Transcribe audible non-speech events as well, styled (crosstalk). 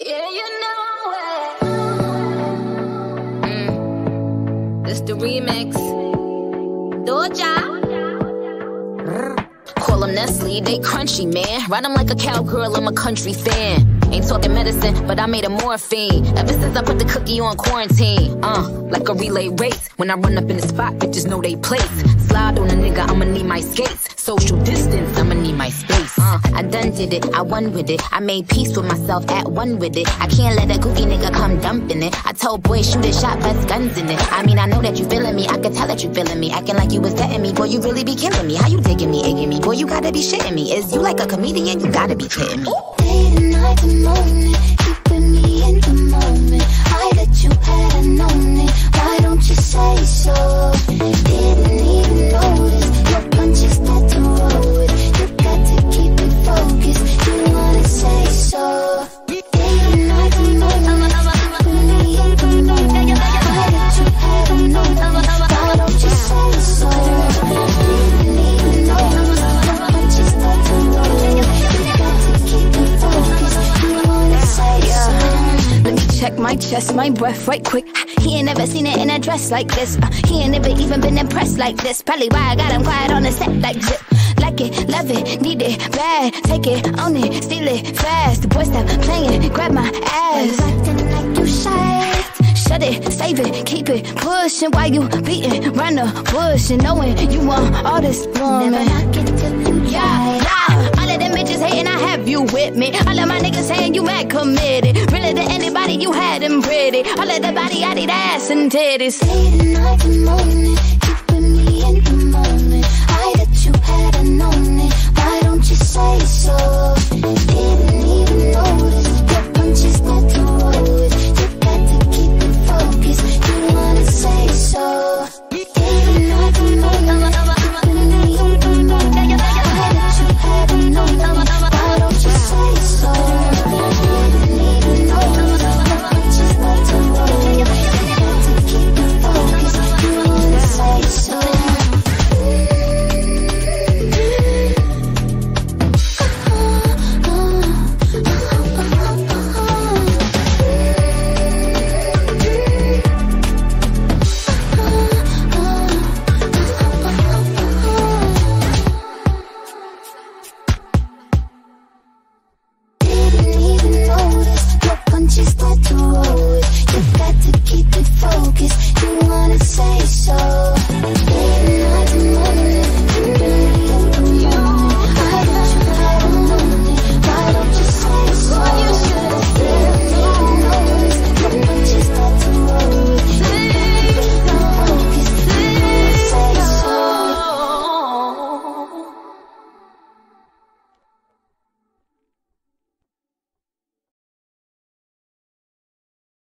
Yeah, you know it. Mm. This the remix. Doja. Call them Nestle, they crunchy, man. Ride them like a cowgirl, I'm a country fan. Ain't talking medicine, but I made a morphine. Ever since I put the cookie on quarantine. Uh, like a relay race. When I run up in the spot, bitches know they place. Slide on a nigga, I'ma need my skates. Social distance, I done did it, I won with it. I made peace with myself, at one with it. I can't let a goofy nigga come dumping it. I told boy, shoot a shot, bust guns in it. I mean, I know that you feeling me, I can tell that you feeling me. Acting like you was getting me, boy, you really be killing me. How you taking me, egging me? Boy, you gotta be shitting me. Is you like a comedian? You gotta be kidding me. Late at night, the morning, check my chest, my breath right quick. (sighs) He ain't never seen it in a dress like this. Uh, he ain't never even been impressed like this. Probably why I got him quiet on the set like zip. Like it, love it, need it, bad. Take it, own it, steal it, fast. The boy stop playing, grab my ass. Acting like you shy. Shut it, save it, keep it pushing while you beating round the bush and knowing you want all this Never woman. knock me. All of my niggas saying you mad committed. Really to anybody, you had them pretty. All of the body, I need ass and titties. Night, morning,